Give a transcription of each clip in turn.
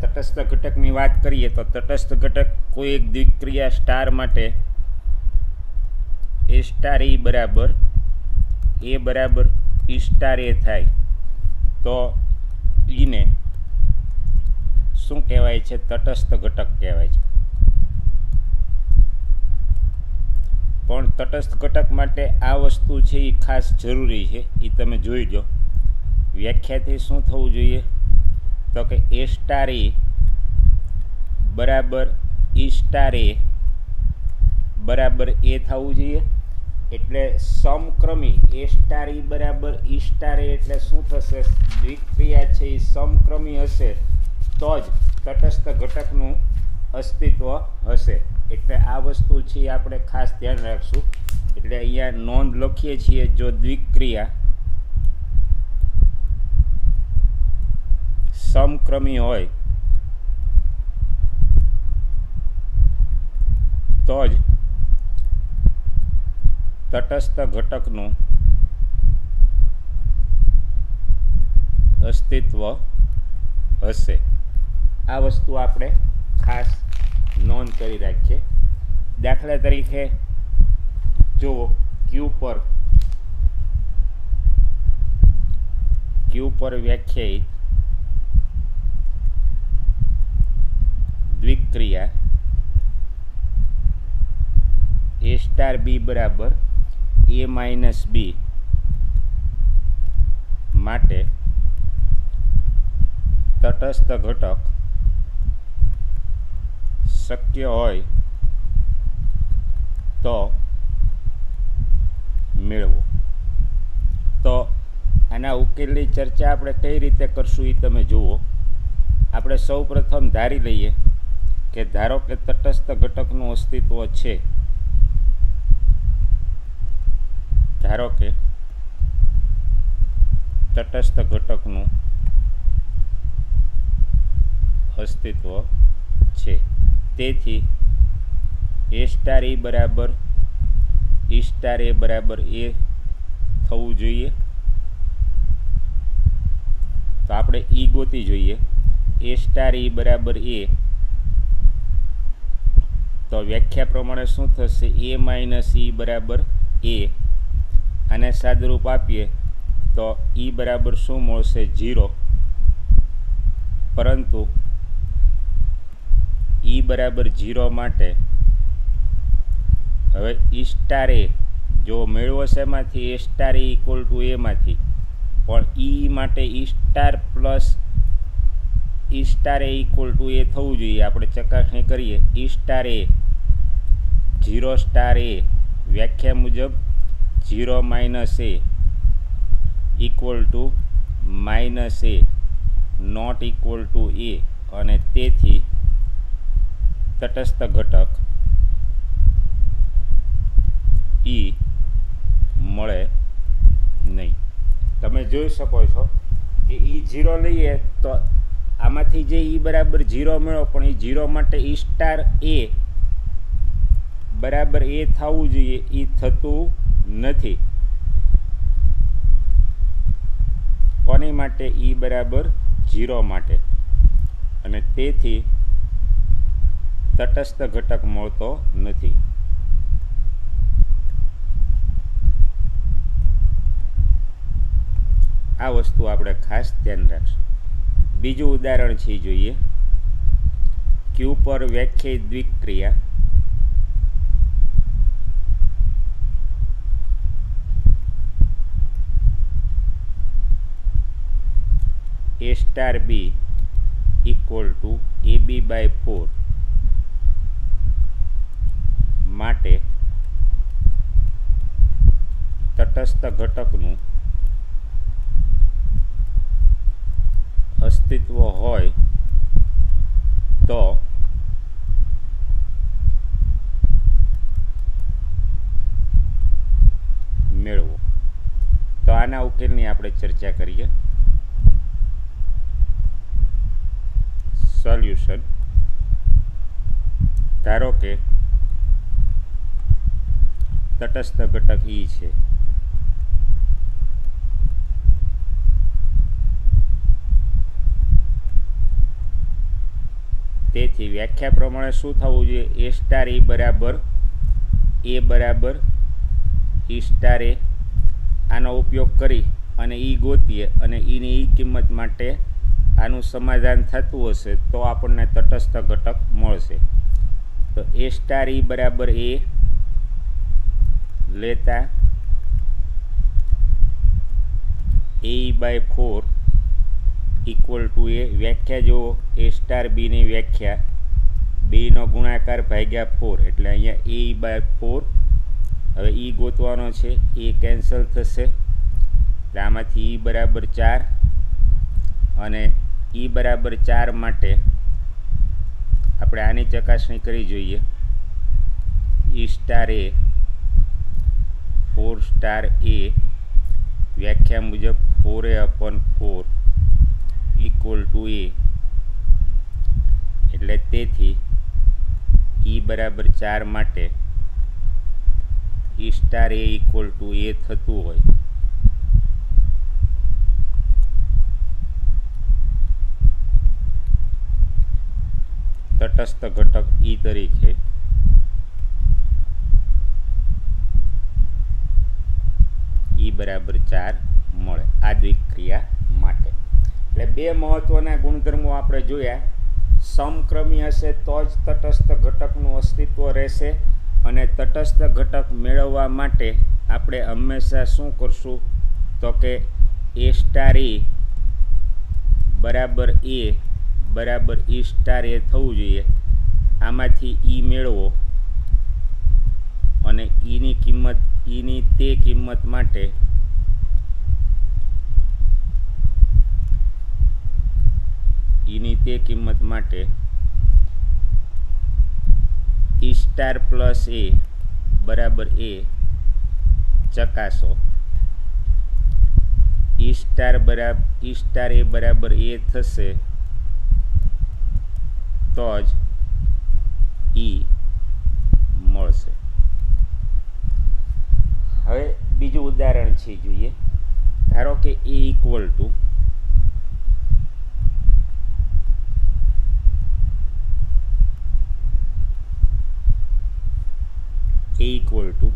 તટસ્થ ઘટકની વાત કરીએ તો તટસ્થ ઘટક કોઈ એક દ્વિક્રિયા સ્ટાર માટે એ સ્ટાર ઈ બરાબર એ બરાબર ઈ સ્ટાર એ થાય. તો ઈને શું કહેવાય છે? તટસ્થ ઘટક કહેવાય છે. પણ તટસ્થ ઘટક માટે આ વસ્તુ છે એ ખાસ જરૂરી છે. એ તમે જોઈ લો. વ્યાખ્યાથી શું થવું જોઈએ? તો કે એ સ્ટાર એ બરાબર ઈ સ્ટાર એ બરાબર એ થવું જોઈએ. એટલે સમક્રમી એ સ્ટાર ઈ બરાબર ઈ સ્ટાર એ એટલે શું થશે? દ્વિક્રિયા છે એ સમક્રમી હશે, તો જ તટસ્થ ઘટકનું અસ્તિત્વ હશે. એટલે આ વસ્તુ છે આપણે ખાસ ધ્યાન રાખશું. એટલે અહીંયા નોંધ લખીએ છીએ જો દ્વિક્રિયા સમક્રમી હોય, તો જ તટસ્થ ઘટકનું અસ્તિત્વ હશે. આ વસ્તુ આપણે ખાસ નોંધ કરી રાખીએ. દાખલા તરીકે, જુઓ ક્યુ પર ક્યુ પર વ્યાખ્યાયિત દ્વિક્રિયા એ સ્ટાર બી બરાબર એ માઇનસ બી માટે તટસ્થ ઘટક શક્ય હોય તો મેળવો. તો આના ઉકેલની ચર્ચા આપણે કઈ રીતે કરશું એ તમે જુઓ. આપણે સૌ પ્રથમ ધારી લઈએ. કે ધારો કે તટસ્થ ઘટકનું અસ્તિત્વ છે. ધારો કે તટસ્થ ઘટકનું અસ્તિત્વ છે. તેથી એ સ્ટાર એ બરાબર ઈ સ્ટાર એ બરાબર એ થવું જોઈએ. તો આપણે ઈ ગોતી જોઈએ. એ સ્ટાર ઈ બરાબર એ તો વ્યાખ્યા પ્રમાણે શું થશે? એ માઇનસ ઈ બરાબર એ. આને સાદરૂપ આપીએ તો ઈ બરાબર શું મળશે? જીરો પરંતુ ઈ બરાબર જીરો માટે હવે ઈ સ્ટાર એ જો મેળવો છે એમાંથી, એ સ્ટાર ઇક્વલ ટુ એમાંથી પણ ઈ માટે e star plus e star a equal to a થવું જોઈએ. આપણે ચકાસણી કરીએ. E star a zero star a વ્યાખ્યા મુજબ zero minus a equal to minus a not equal to a અને તેથી, તટસ્થ ઘટક ઈ મળે નહીં. તમે જોઈ શકો છો કે ઈ જીરો લઈએ તો આમાંથી જે ઈ બરાબર જીરો મેળવો પણ એ જીરો માટે ઈ સ્ટાર એ બરાબર એ થવું જોઈએ એ થતું નથી. કોની માટે? ઈ બરાબર જીરો માટે. અને તેથી તટસ્થ ઘટક મળતો નથી. આ વસ્તુ આપણે ખાસ ધ્યાન રાખશું. બીજું ઉદાહરણ છે જોઈએ. ક્યુ પર વ્યાખ્યાયિત દ્વિક્રિયા. A star b equal to a b by four માટે તટસ્થ ઘટકનું અસ્તિત્વ હોય તો મેળવો. તો આના ઉકેલની આપણે ચર્ચા કરીએ. સોલ્યુશન ધારો કે તટસ્થ ઘટક ઈ છે. તેથી વ્યાખ્યા પ્રમાણે શું થવું જોઈએ? એ સ્ટાર ઈ બરાબર એ બરાબર ઈ સ્ટાર એ આનો ઉપયોગ કરી અને ઈ ગોતીએ અને ઈની ઈ કિંમત માટે આનું સમાધાન થતું હશે તો આપણને તટસ્થ ઘટક મળશે. તો એ સ્ટાર ઈ બરાબર એ લેતા a by four equal to a વ્યાખ્યા જુઓ. એ સ્ટાર બીની વ્યાખ્યા. બેનો ગુણાકાર ભાગ્યા ફોર એટલે અહીંયા એ બાય ફોર હવે ઈ ગોતવાનો છે. એ કેન્સલ થશે. એટલે આમાંથી ઈ બરાબર ચાર. અને ઈ બરાબર ચાર માટે આપણે આની ચકાસણી કરી જોઈએ. E star a four star a વ્યાખ્યા મુજબ four a upon four equal to a એટલે તેથી ઈ બરાબર ચાર માટે e star a equal to a થતું હોય. તટસ્થ ઘટક ઈ તરીકે ઈ બરાબર ચાર મળે. આ દ્વિક્રિયા માટે એટલે બે મહત્વના ગુણધર્મો આપણે જોયા. સમક્રમી હશે તો જ તટસ્થ ઘટકનું અસ્તિત્વ રહેશે અને તટસ્થ ઘટક મેળવવા માટે આપણે હંમેશા શું કરશું? તો કે એ સ્ટાર એ બરાબર એ બરાબર ઈ સ્ટાર એ થવું જોઈએ. આમાંથી ઈ મેળવો અને ઈની કિંમત ઈની તે કિંમત માટે ઈની તે કિંમત માટે ઈ સ્ટાર પ્લસ એ બરાબર એ ચકાસો. ઈ સ્ટાર બરાબર ઈ સ્ટાર એ બરાબર એ થશે તો જ ઈ મળશે. હવે બીજું ઉદાહરણ છે જોઈએ. ધારો કે a equal to a equal to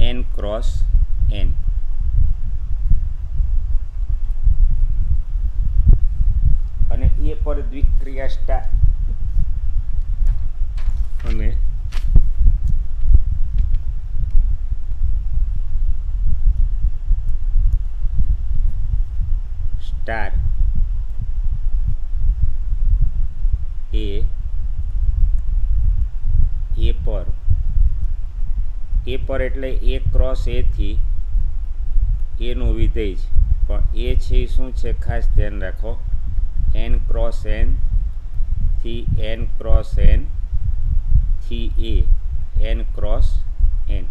n cross n અને એ પર દ્વિક્રિયા સ્ટાર અને સ્ટાર એ એ પર એ પર એટલે એ ક્રોસ એથી એનું વિધેય છે. પણ એ છે શું છે? ખાસ ધ્યાન રાખો. એન ક્રોસ એનથી એન ક્રોસ એનથી એ એન ક્રોસ એન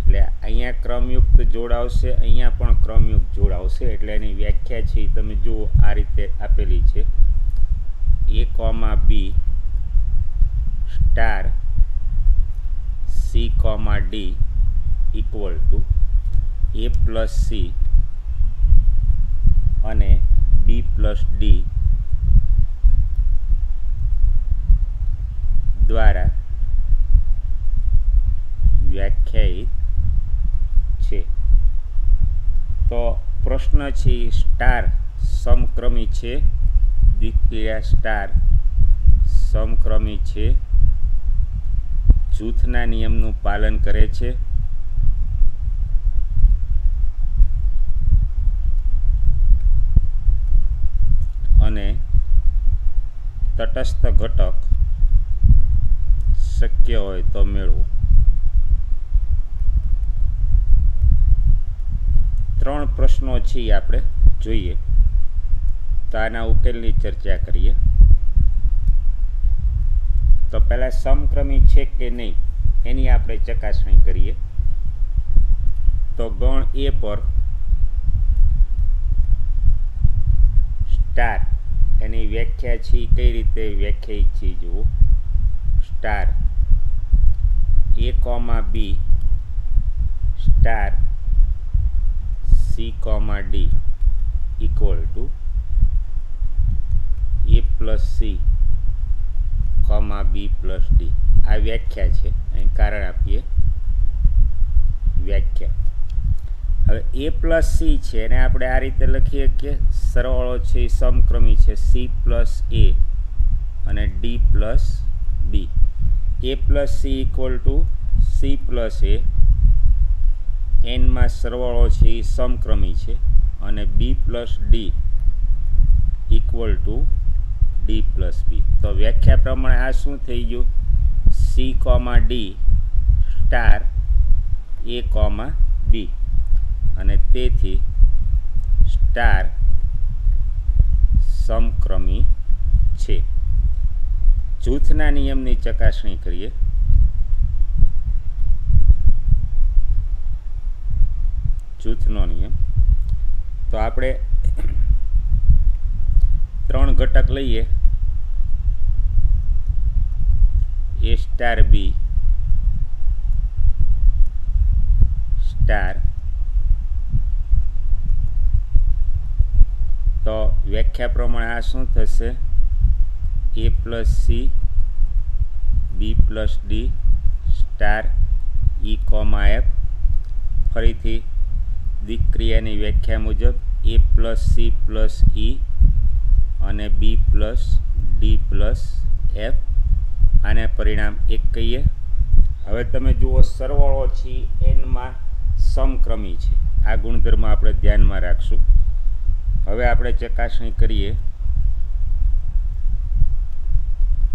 એટલે અહીંયા ક્રમયુક્ત જોડાવશે, અહીંયા પણ ક્રમયુક્ત જોડાવશે. એટલે એની વ્યાખ્યા છે તમે જુઓ, આ રીતે આપેલી છે. A comma b star c comma d equal to a plus c અને બી પ્લસ ડી દ્વારા વ્યાખ્યાયિત છે. તો પ્રશ્ન છે સ્ટાર સમક્રમી છે દ્વિક્રિયા સ્ટાર સમક્રમી છે. જૂથના નિયમનું પાલન કરે છે. અને તટસ્થ ઘટક શક્ય હોય તો મેળવો. ત્રણ પ્રશ્નો છે આપણે જોઈએ. તો આના ઉકેલની ચર્ચા કરીએ. તો પહેલાં સમક્રમી છે કે નહીં, એની આપણે ચકાસણી કરીએ. તો ગણ એ પર સ્ટાર, એની વ્યાખ્યા છે કઈ રીતે વ્યાખ્યાયિત છે જુઓ. Star, a comma b, star, c comma d equal to a plus c. Comma b plus d. આ વ્યાખ્યા છે. અહીં કારણ આપીએ. વ્યાખ્યા. હવે એ પ્લસ સી છે એને આપણે આ રીતે લખીએ કે સરવાળો છે એ સમક્રમી છે. સી પ્લસ એ અને d plus b. A plus c equal to c plus a. એનમાં સરવાળો છે એ સમક્રમી છે. અને b plus d equal to d plus b તો વ્યાખ્યા પ્રમાણે આ શું થઈ ગયું? C comma d star a comma b અને તેથી સ્ટાર સમક્રમી છે. જૂથના નિયમની ચકાસણી કરીએ. જૂથનો નિયમ. તો આપણે ત્રણ ઘટક લઈએ. એ સ્ટાર બી સ્ટાર તો વ્યાખ્યા પ્રમાણે આ શું થશે? A plus c b plus d star e comma f ફરીથી દિક્રિયાની વ્યાખ્યા મુજબ a plus c plus e અને b plus d plus f આને પરિણામ એક કહીએ. હવે તમે જુઓ, સરવાળો છે એનમાં સમક્રમી છે. આ ગુણધર્મ આપણે ધ્યાનમાં રાખશું. હવે આપણે ચકાસણી કરીએ.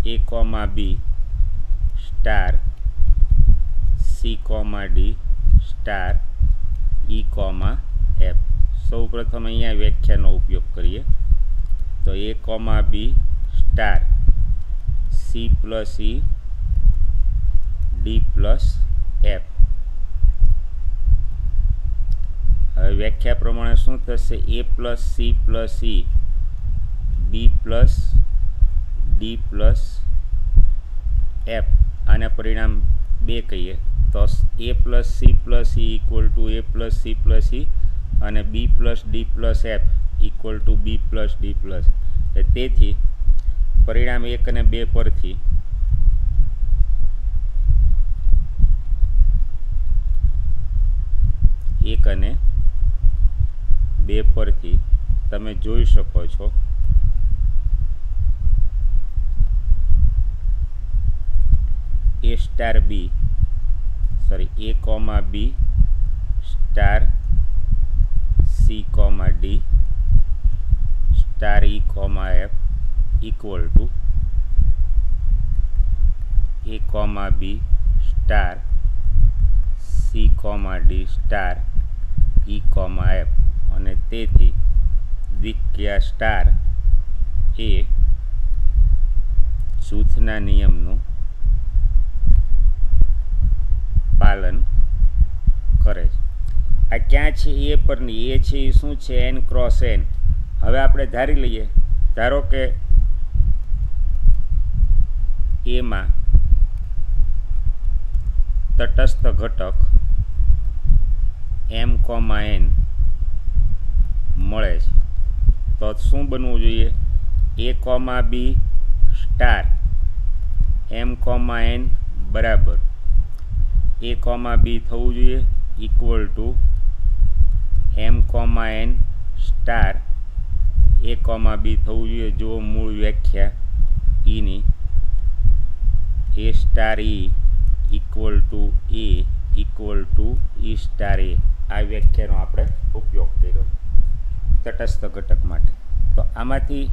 A comma b star c comma d star e comma f સૌ પ્રથમ અહીંયા વ્યાખ્યાનો ઉપયોગ કરીએ. તો a comma b star c plus e d plus f હવે વ્યાખ્યા પ્રમાણે શું થશે? A plus c plus e b plus d plus f આને પરિણામ બે કહીએ. તો a plus c plus e equal to a plus c plus e અને b plus d plus f equal to b plus d plus તેથી પરિણામ એક અને બે પરથી. એક અને બે પરથી તમે જોઈ શકો છો. A star b sorry a comma b star c comma d star e comma f equal to a comma b star c comma d star e comma f અને તેથી દ્વિક્રિયા સ્ટાર એ જૂથના નિયમનું પાલન કરે છે. આ ક્યાં છે? એ પરની. એ છે, એ શું છે? એન ક્રોસ એન હવે આપણે ધારી લઈએ. ધારો કે એમાં તટસ્થ ઘટક એમ કોમા એન મળે છે. તો શું બનવું જોઈએ? A comma b star m comma n બરાબર. એ કોમા બી થવું જોઈએ equal to m comma n star a comma b થવું જોઈએ. જો મૂળ વ્યાખ્યા ઈની a star e equal to a equal to e star a આ વ્યાખ્યાનો આપણે ઉપયોગ કર્યો તટસ્થ ઘટક માટે. તો આમાંથી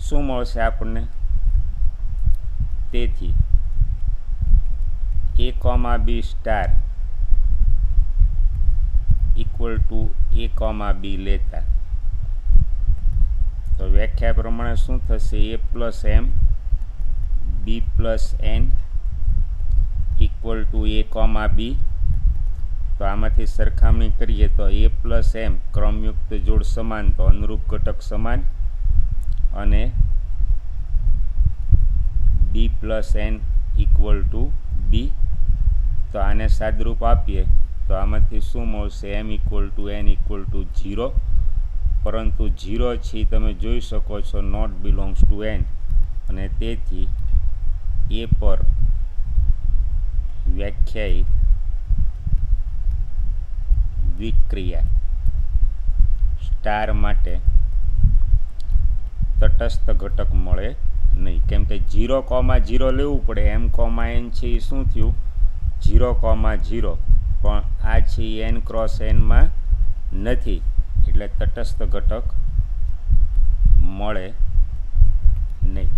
શું મળશે આપણને? તેથી a comma b star equal to a comma b લેતા. તો વ્યાખ્યા પ્રમાણે શું થશે? A plus m b plus n equal to a comma b. તો આમાંથી સરખામણી કરીએ તો એ પ્લસ એમ ક્રમયુક્ત જોડ સમાન તો અનુરૂપ ઘટક સમાન. અને b plus n equal to b. તો આને સાદરૂપ આપીએ તો આમાંથી શું મળશે? M equal to n equal to zero. પરંતુ ઝીરો છે તમે જોઈ શકો છો, નોટ બિલોંગ્સ ટુ એન. અને તેથી એ પર વ્યાખ્યાયિત દ્વિક્રિયા સ્ટાર માટે તટસ્થ ઘટક મળે નહીં. કેમ કે જીરો કોમાં જીરો લેવું પડે. એમ કોમા એન છે એ શું થયું? Zero comma zero. પણ આ છે એન ક્રોસ એનમાં નથી. એટલે તટસ્થ ઘટક મળે નહીં.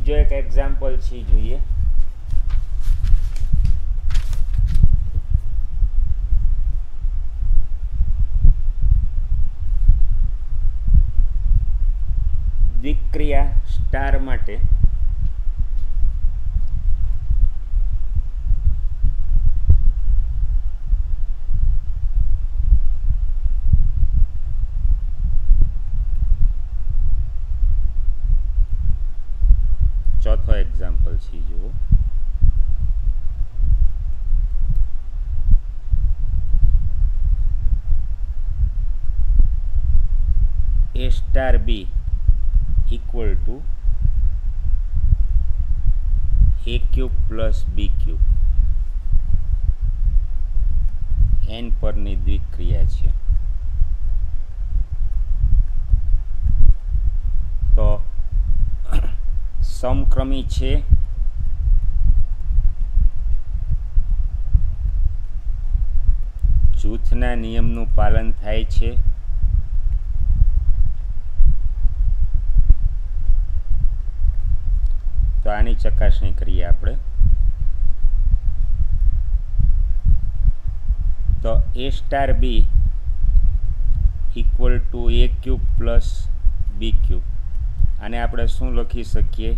બીજો એક એક્ઝામ્પલ છે જોઈએ. દ્વિક્રિયા સ્ટાર માટે ચોથો એક્ઝામ્પલ છે જુઓ a star b equal to a cube plus b cube n પરની દ્વિક્રિયા છે. તો સમક્રમી છે. જૂથના નિયમનું પાલન થાય છે. તો આની ચકાસણી કરીએ આપણે. તો a star b equal to a cube plus b cube આને આપણે શું લખી શકીએ?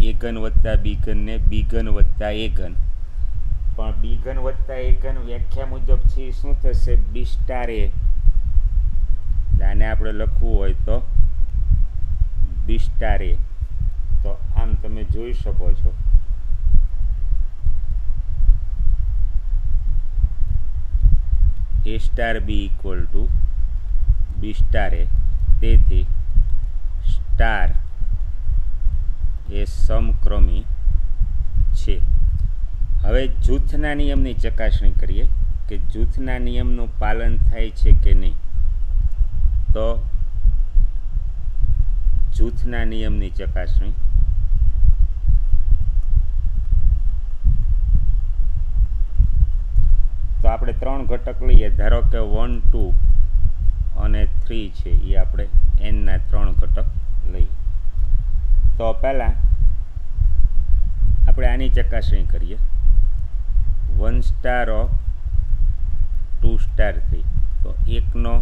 એ ઘન વત્તા બી ઘનને બી ઘન વત્તા એ ઘન. પણ બી ઘન વત્તા એ ઘન વ્યાખ્યા મુજબ છે શું થશે? બી સ્ટાર એ આને આપણે લખવું હોય તો બી સ્ટાર એ તો આમ તમે જોઈ શકો છો. A star b equal to b star a તેથી સ્ટાર એ સમક્રમી છે. હવે જૂથના નિયમની ચકાસણી કરીએ કે જૂથના નિયમનું પાલન થાય છે કે નહીં. તો જૂથના નિયમની ચકાસણી આપણે ત્રણ ઘટક લઈએ. ધારો કે વન ટુ અને થ્રી છે. એ આપણે એનના ત્રણ ઘટક લઈએ. તો પહેલાં આપણે આની ચકાસણી કરીએ. One star of two star three તો એકનો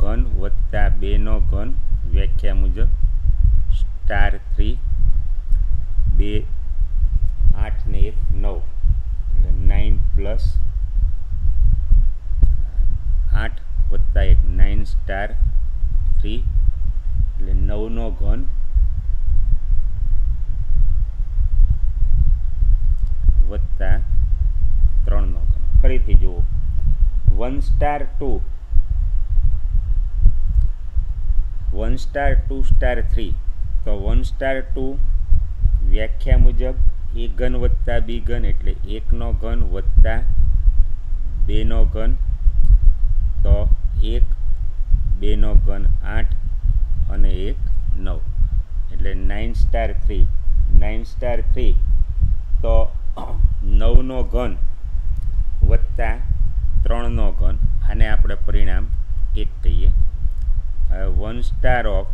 ઘન વત્તા બેનો ઘન વ્યાખ્યા મુજબ સ્ટાર થ્રી બે, આઠ ને એક, નવ. એટલે નાઇન પ્લસ આઠ વત્તા એક નાઇન સ્ટાર થ્રી એટલે નવનો ઘન. વત્તા ત્રણનો ઘન. ફરીથી જુઓ. One star two one star two star three તો વન સ્ટાર ટુ વ્યાખ્યા મુજબ એ ઘન વત્તા બી ઘન એટલે એકનો ઘન વત્તા બેનો ઘન. તો એક બેનો ઘન આઠ અને એક નવ. એટલે nine star three nine star three તો નવનો ઘન વત્તા ત્રણનો ઘન આને આપણે પરિણામ એક કહીએ. One star of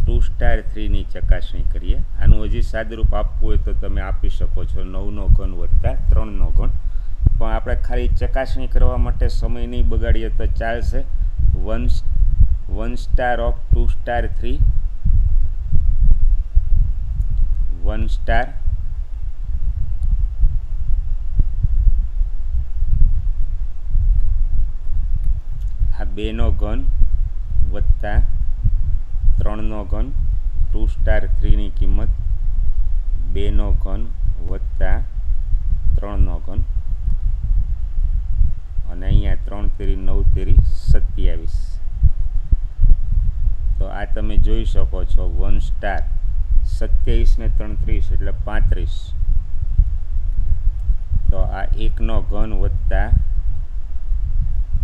two star થ્રીની ચકાસણી કરીએ. આનું હજી સાદરૂપ આપવું હોય તો તમે આપી શકો છો. નવનો ઘન વત્તા ત્રણનો ઘન. પણ આપણે ખાલી ચકાસણી કરવા માટે સમય નહીં બગાડીએ તો ચાલશે. One one star of two star three one star આ બેનો ઘન વત્તા ત્રણનો ઘન ટુ સ્ટાર થ્રીની કિંમત બેનો ઘન વત્તા ત્રણનો ઘન. અને અહીંયા ત્રણ તેરી નવ તેરી સત્યાવીસ. તો આ તમે જોઈ શકો છો વન સ્ટાર સત્યાવીસ ને ત્રણ ત્રીસ એટલે પાંત્રીસ. તો આ એકનો ઘન વત્તા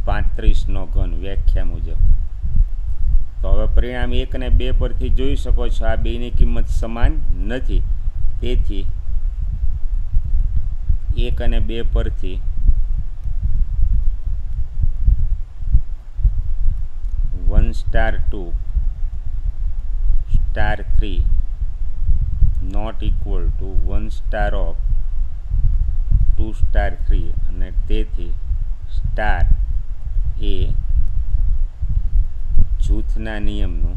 પાંત્રીસનો ઘન વ્યાખ્યા મુજબ. તો હવે પરિણામ એક અને બે પરથી જોઈ શકો છો, આ બેની કિંમત સમાન નથી. તેથી એક અને બે પરથી star two. Star three. Not equal to one star of two star three. અને તેથી સ્ટાર એ જૂથના નિયમનું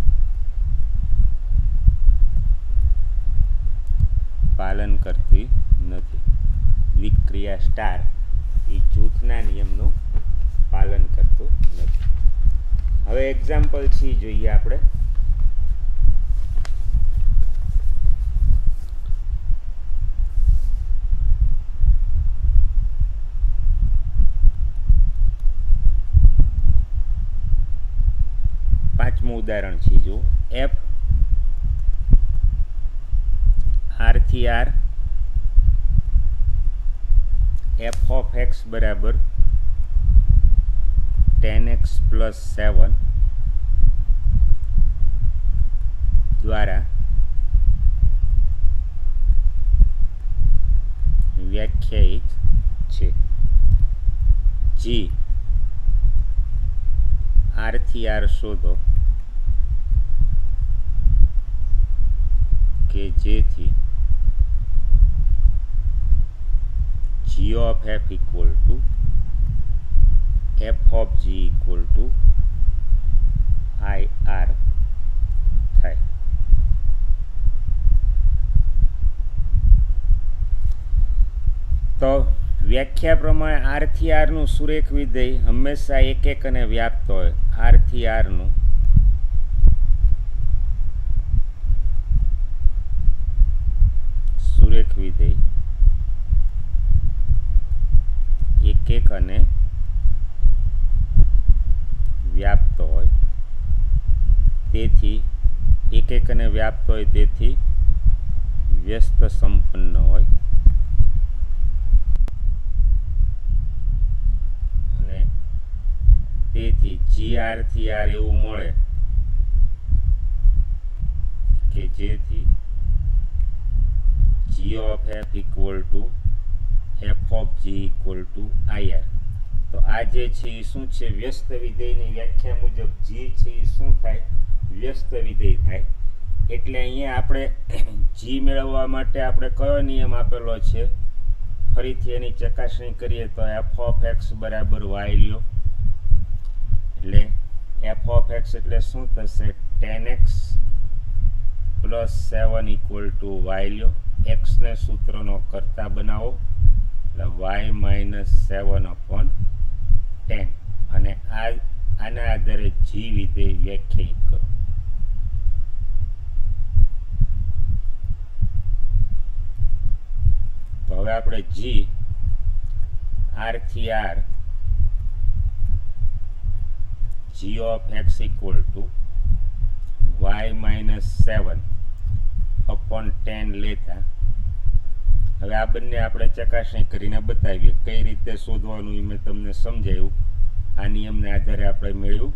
પાલન કરતી નથી. વિક્રિયા સ્ટાર એ જૂથના નિયમનું પાલન કરતું નથી. હવે એક્ઝામ્પલ છે જોઈએ આપણે. પાંચમું ઉદાહરણ છે જો એફ આરથી આર એફ ઓફ એક્સ બરાબર ટેન એક્સ પ્લસ સેવન દ્વારા વ્યાખ્યાયિત છે. જી આરથી આર શોધો કે જેથી G o of F equal to F of G equal to I R થાય. તો વ્યાખ્યા પ્રમાણે આરથી આરનું સુરેખ વિધેય હંમેશા એક એક અને વ્યાપ્ત હોય. આરથી આરનું સુરેખ વિધેય એક એક અને વ્યાપ્ત હોય. તેથી એક એકને વ્યાપ્ત હોય તેથી વ્યસ્ત સંપન્ન હોય. અને તેથી જી આરથી આર એવું મળે કે જેથી G of F equal to F of G equal to IR તો આ જે છે એ શું છે? વ્યસ્ત વિધેયની વ્યાખ્યા મુજબ જી છે એ શું થાય? વ્યસ્ત વિધેય થાય. એટલે અહીંયા આપણે જી મેળવવા માટે આપણે કયો નિયમ આપેલો છે? ફરીથી એની ચકાસણી કરીએ તો એફ ઓફ એક્સ બરાબર વાય લ્યો. એટલે એફ ઓફ એક્સ એટલે શું થશે? Ten x plus seven equal to y લ્યો. એક્સને સૂત્રનો કરતા બનાવો. એટલે y minus seven upon ten અને આ આના આધારે જી વિધેય વ્યાખ્યાયિત કરો. તો હવે આપણે જી આરથી R, G of x equal to, y minus seven, upon ten લેતા હવે આ બંને આપણે ચકાસણી કરીને બતાવીએ કઈ રીતે શોધવાનું એ મેં તમને સમજાવ્યું આ નિયમને આધારે આપણે મેળવ્યું.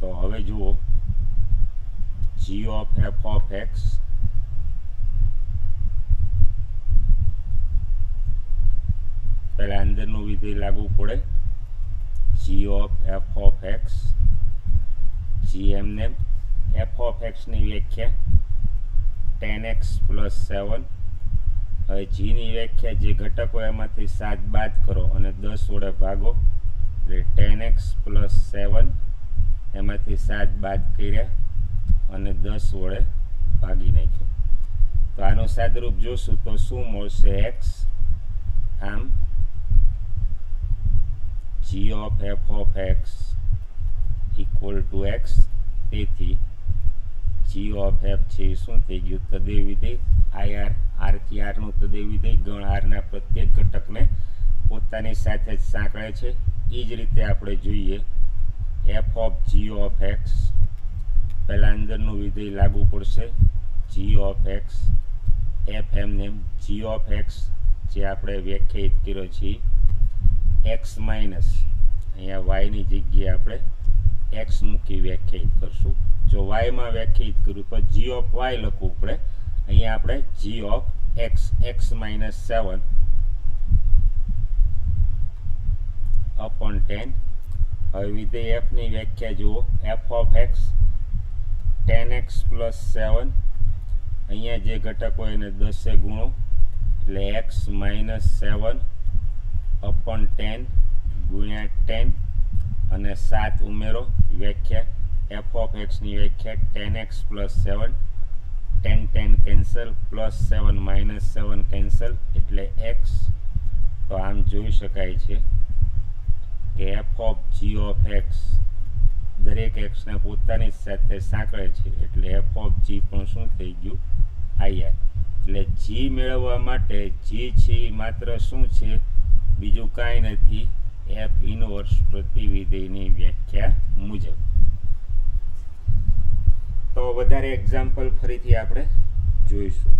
તો હવે જુઓ. G of F of x પહેલા અંદરનું વિધેય લાગુ પડે. G of F of x G એમને એફ ઓફ એક્સની વ્યાખ્યા. ટેન એક્સ પ્લસ સેવન હવે જીની વ્યાખ્યા જે ઘટકો એમાંથી સાત બાદ કરો અને દસ વડે ભાગો, એટલે ટેન એક્સ પ્લસ સેવન એમાંથી સાત બાદ કર્યા અને દસ વડે ભાગી નાખ્યો. તો આનું સાદરૂપ જોશું તો શું મળશે એક્સ આમ G of F of x equal to x તેથી જી ઓફ એફ છે શું થઈ ગયું? તદે વિધેય આઈ આર આરથી આરનું તદે દઈ ગણ આરના પ્રત્યેક ઘટકને પોતાની સાથે જ સાંકળે છે. એ જ રીતે આપણે જોઈએ F of G of x પહેલાં અંદરનું વિધેય લાગુ પડશે. જી ઓફ એક્સ એફ એમને જી ઓફ એક્સ જે આપણે વ્યાખ્યાયિત કર્યો છે એક્સ માઇનસ અહીંયા વાયની જગ્યાએ આપણે એક્સ મૂકી વ્યાખ્યાયિત કરશું. જો વાયમાં વ્યાખ્યાયિત કર્યું તો જી ઓફ વાય લખવું પડે. અહીંયા આપણે G of x x minus seven upon ten હવે વિધેય એફની વ્યાખ્યા જુઓ. F of x ten x plus seven અહીંયા જે ઘટક હોય એને દસે ગુણો. એટલે x minus seven upon ten ગુણ્યા ટેન અને સાત ઉમેરો. વ્યાખ્યા એફ ઓફ એક્સની વ્યાખ્યા ten x plus seven ten ten cancel plus seven minus seven cancel એટલે એક્સ તો આમ જોઈ શકાય છે કે F of G of x દરેક એક્સને પોતાની સાથે સાંકળે છે એટલે એફ ઓફ જી પણ શું થઈ ગયું? આઈઆર એટલે જી મેળવવા માટે જી છે માત્ર શું છે? બીજું કાંઈ નથી. એફ ઇનવર્સ પ્રતિવિધેયની વ્યાખ્યા મુજબ. તો વધારે એક્ઝામ્પલ ફરીથી આપણે જોઈશું.